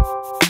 Bye.